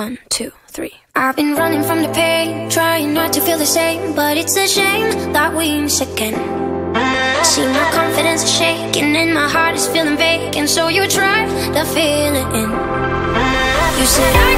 One, two, three. I've been running from the pain, trying not to feel the same, but it's a shame that we miss again. See, my confidence is shaking and my heart is feeling vacant, so you try to fill it in.